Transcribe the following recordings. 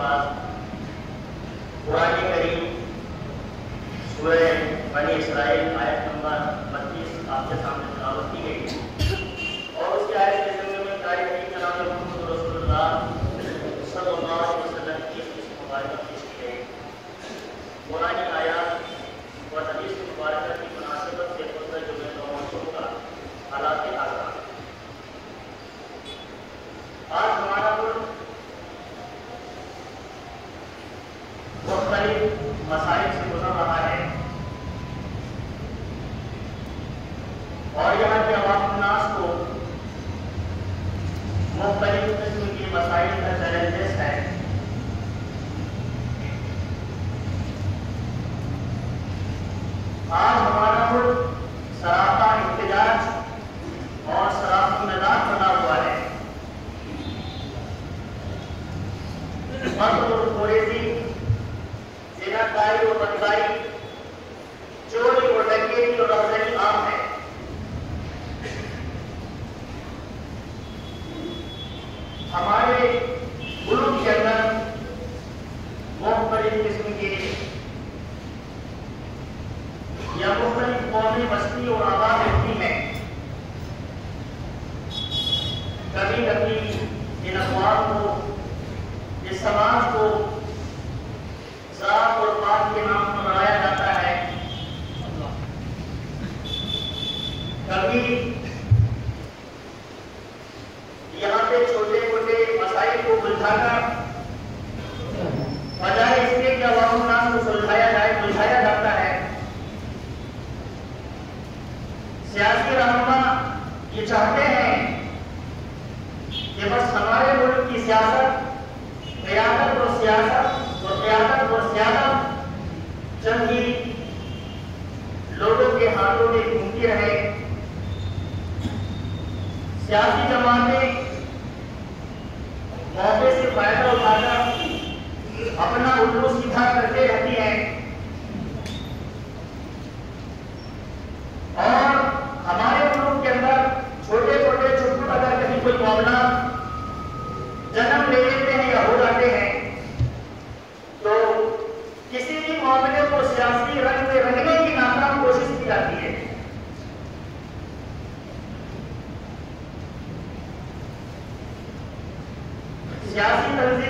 الفاظ قرآن کریم، سورہ بنی اسرائیل، آیت نمبر بتیس آپ کے سامنے تلاوت کی گئی۔ اور اس کی آیت کے ذمے میں تاریخی کلام رسول اللہ ください。یہ بس ہمارے ملک کی سیاست، قیادت اور سیاست، اور قیادت اور سیاست چند ہی لوگوں کے ہاتھوں میں گھومتی رہے۔ سیاسی جماعتیں موقع سے فائدہ اٹھا کر اپنا الو سیدھا کرتے رہتی۔ those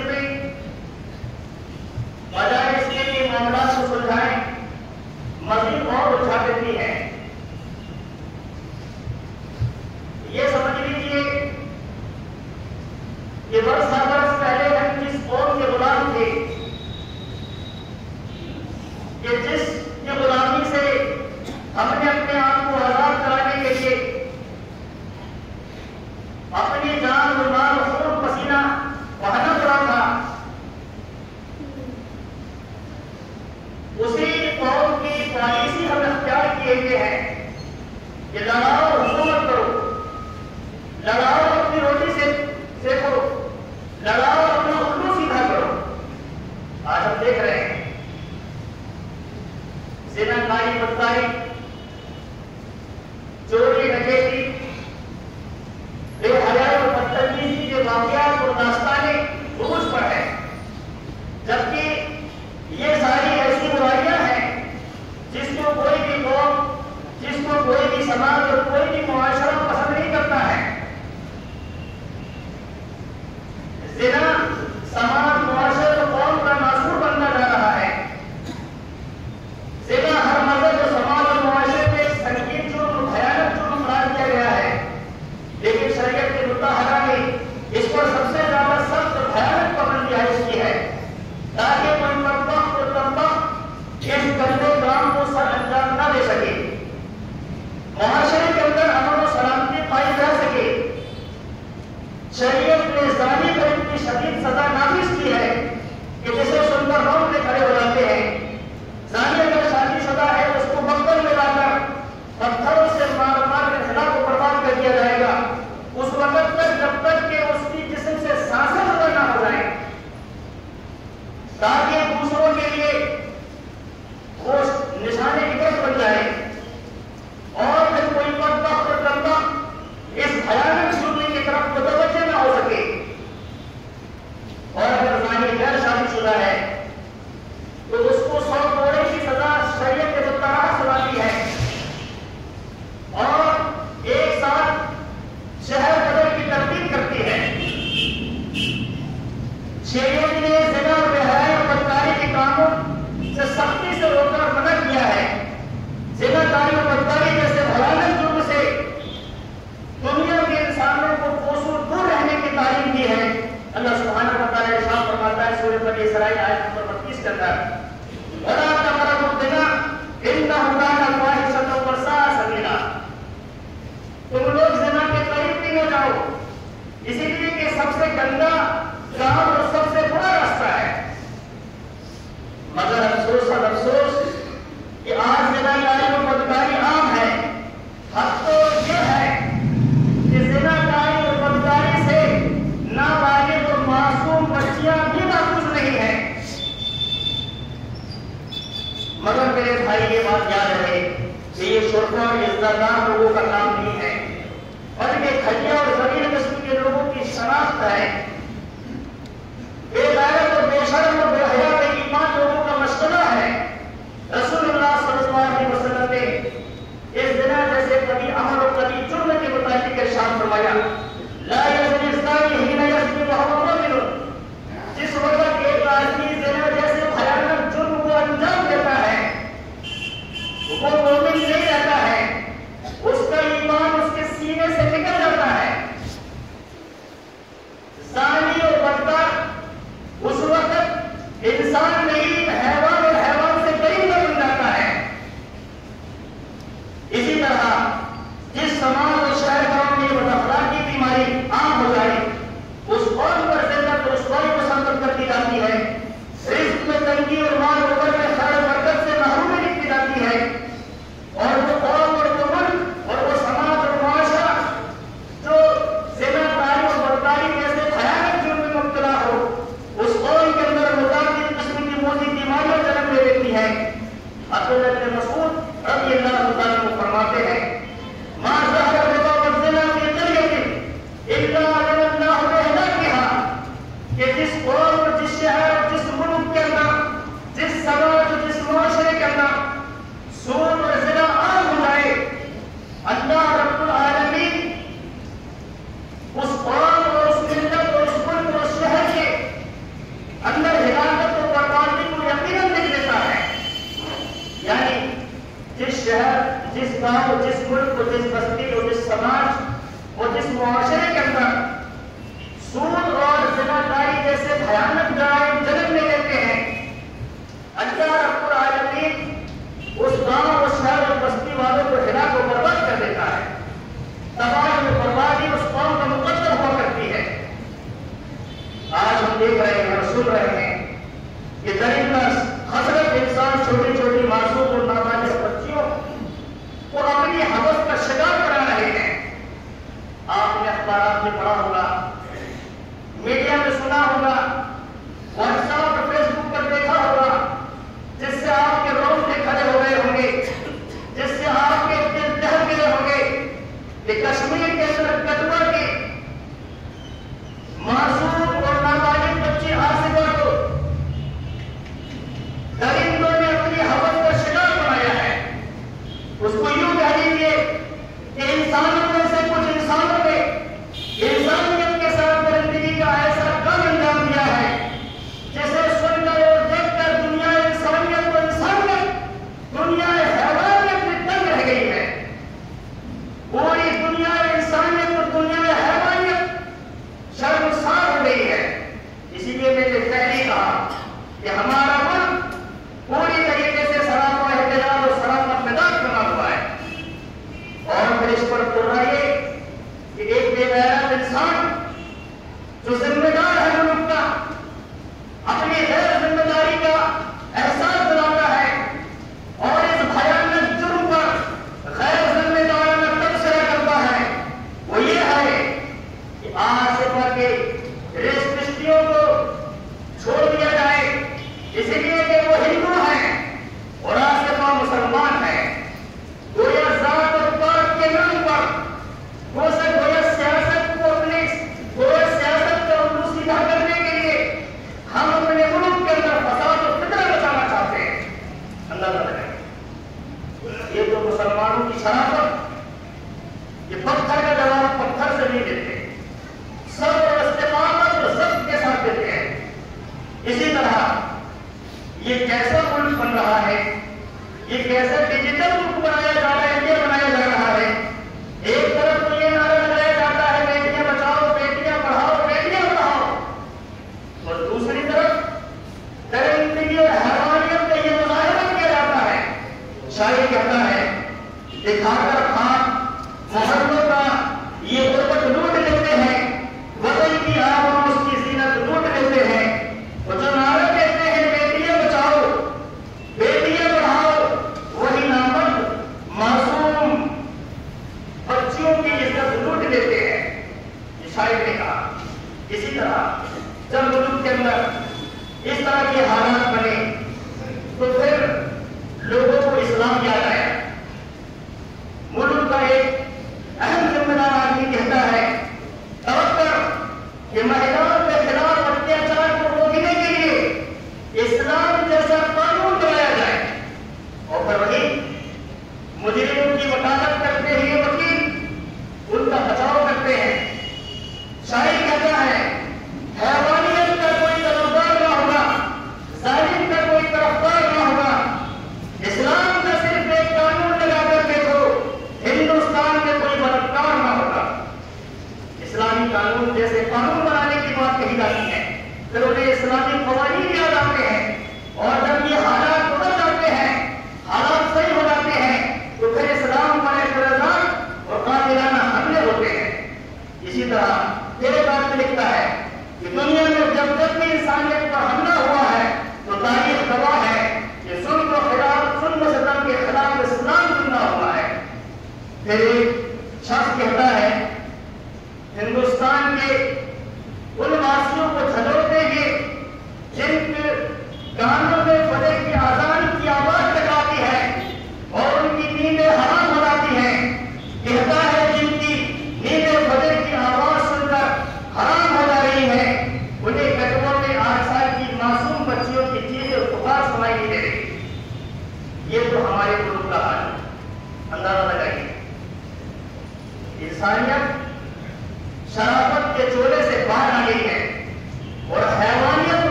nahnu جس گاؤں، جس ملک کو، جس بستی اور جس سماج اور جس معاشرے کے اندر سود اور ذمہ داری جیسے بھیانک جرائم جنم میں لیتے ہیں اللہ رب العالمین اس گاؤں اور شہر اور بستی والوں کو ہلا کو برباد کر دیتا ہے۔ تباہی میں بربادی اس قوم کا مقدم ہوا کرتی ہے۔ آج ہم دیکھ رہے ہیں اور سن رہے ہیں کہ درندہ کا حضرت انسان چھوٹے میڈیا میں سنا ہوگا۔ واٹس ایپ قانون، جیسے قانون بنانے کی بات کہی جاتی ہے۔ پھر انہیں اسلامی قوانین یاد جاتے ہیں۔ اور جب یہ حالات بدل جاتے ہیں، حالات صحیح ہو جاتے ہیں، تو پھر اسلام والے فرضات اور قاتلانہ حملے ہوتے ہیں۔ اسی طرح تیرے بات میں لکھتا ہے کہ دنیا میں جب جب بھی انسانیت پر حملہ ہوا ہے، تو تاریخ گواہ ہے کہ ظلم و خلاف ظلم و ستم کے خلاف اسلام زندہ ہوا ہے۔ پھر شخص کہتا ہے ان واسیوں کو جھلوتے ہیں جن کے کانوں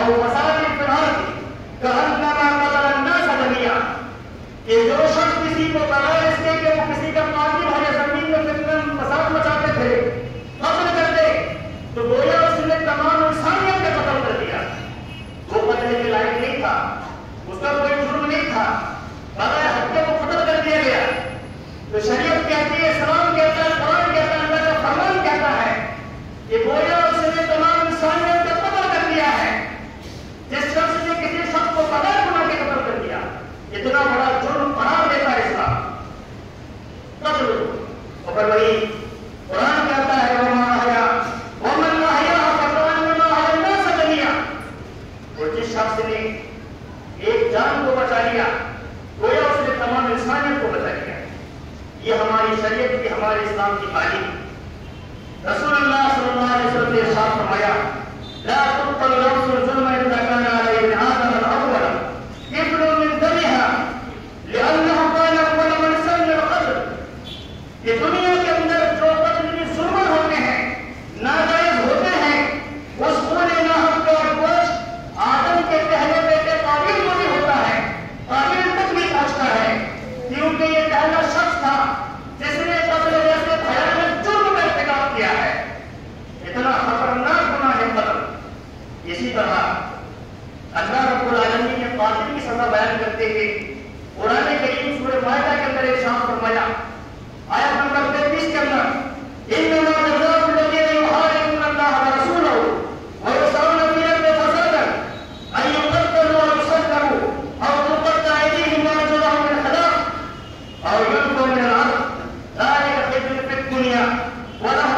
Algo passar Quando ele What